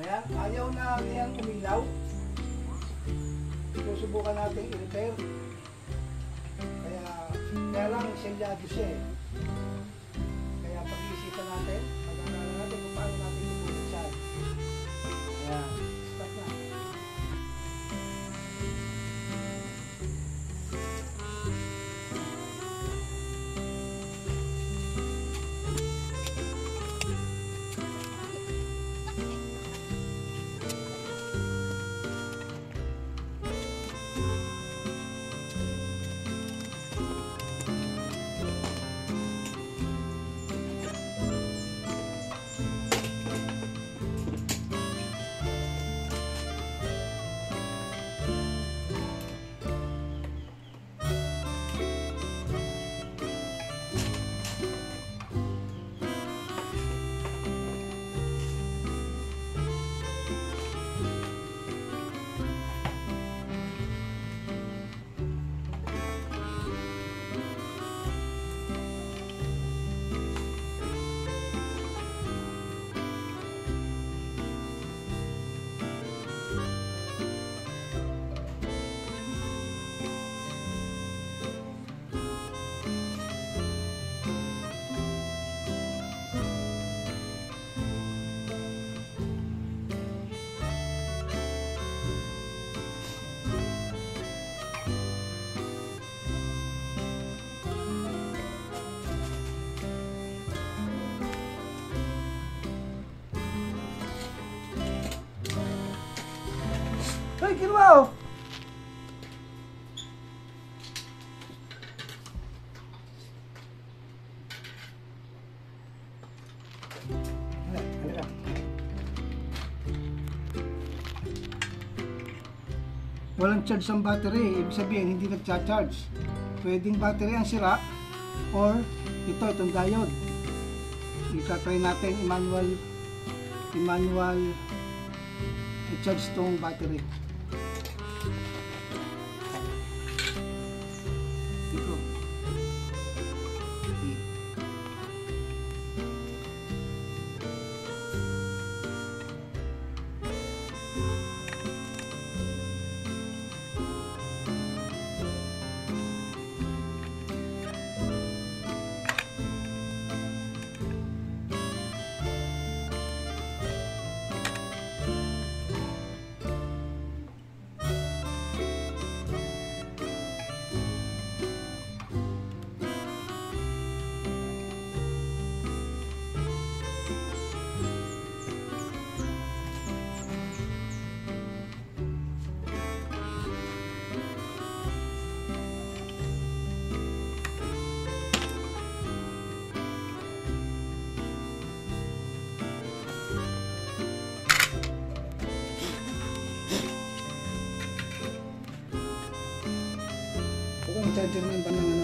Ayan, ayaw na niyang umilaw. Susubukan natin i-repair. Kaya, kaya lang, selyado siya eh. Kaya pag-iisipan natin, Walang charge ang battery, ibig sabihin hindi nagcha-charge. Pwedeng battery ang sira or ito, itong diode. Itatry natin i-manual i-manual i-charge tong battery. Ito ang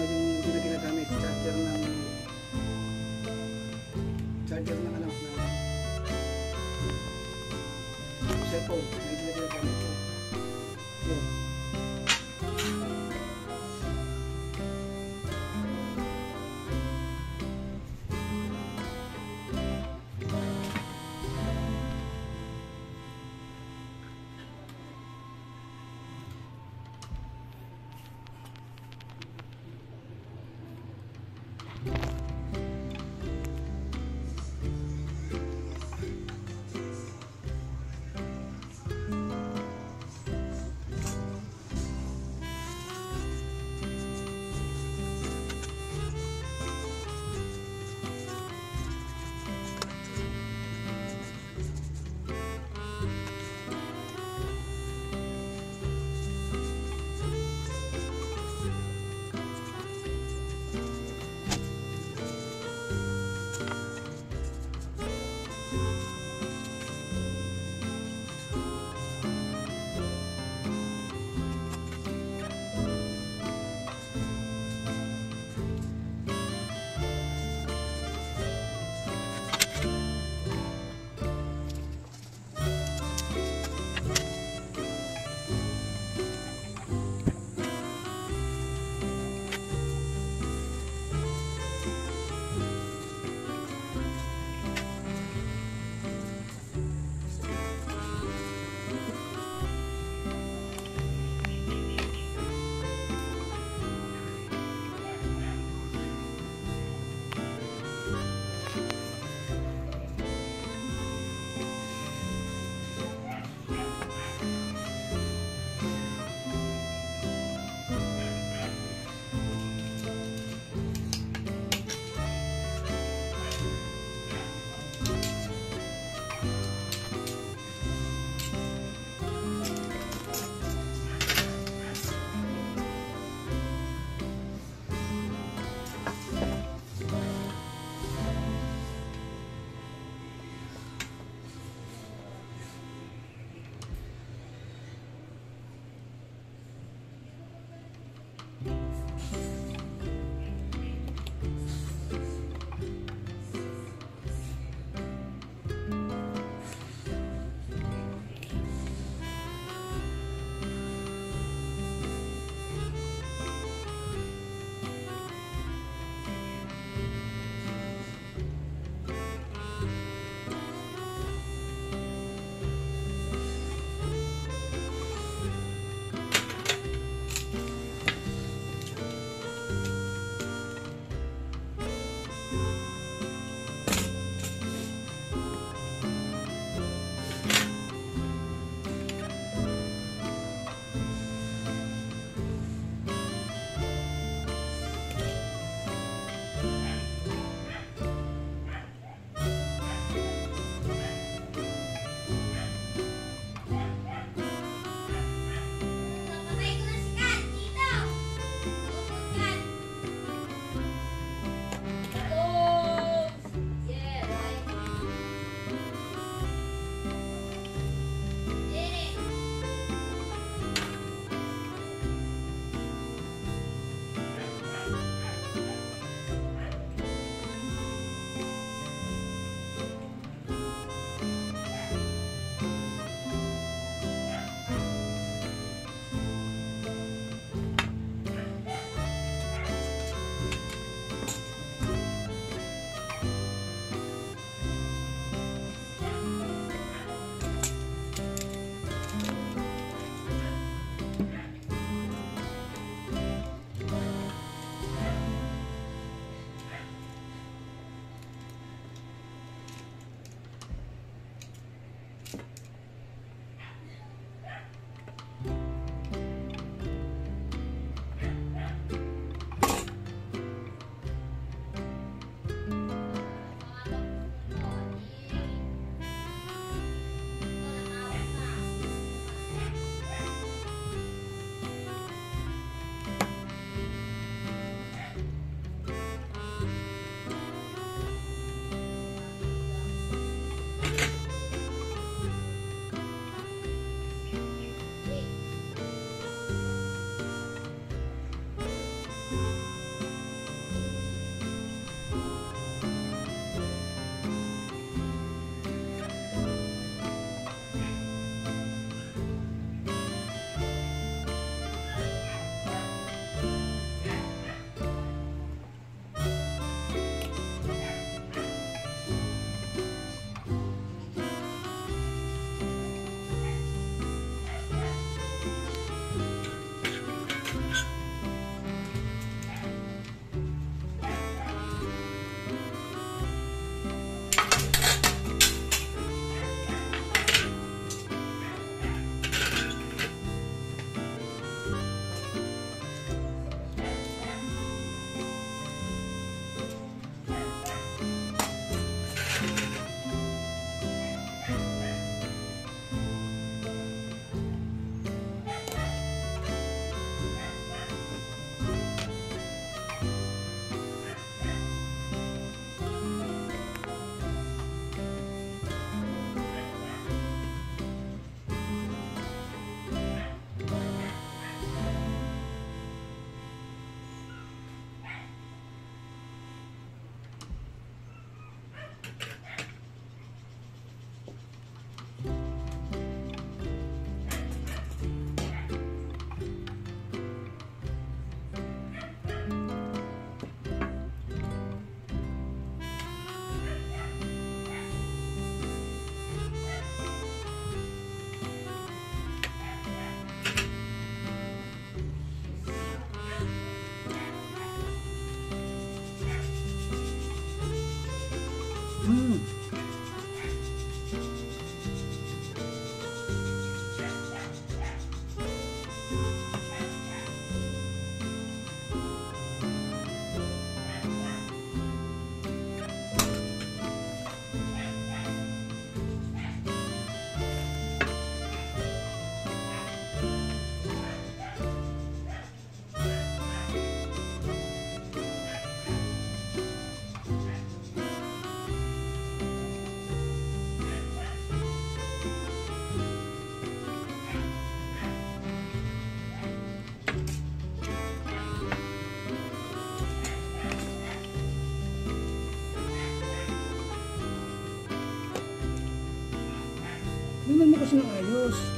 Gracias a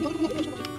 有的朋友一定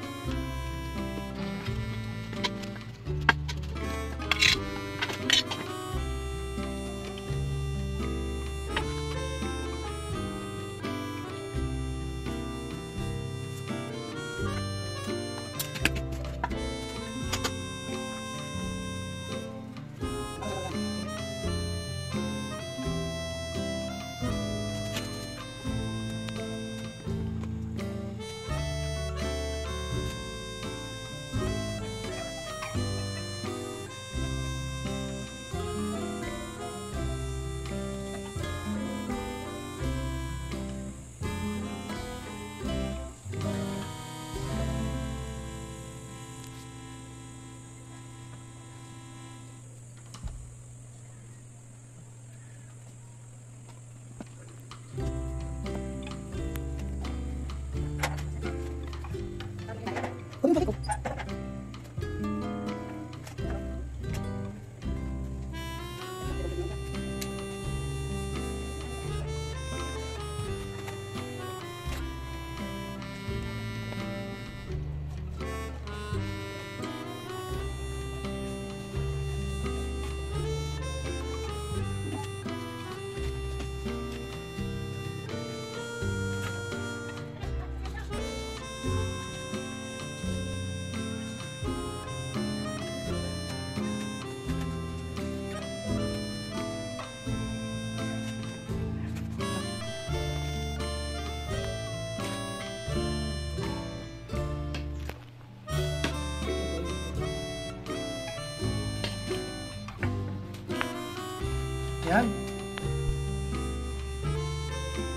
Yan.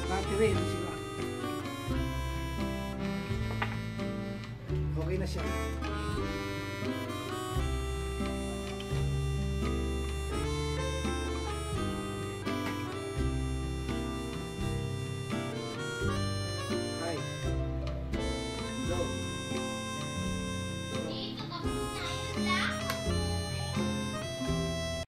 Battery, yan sila. Okay na siya.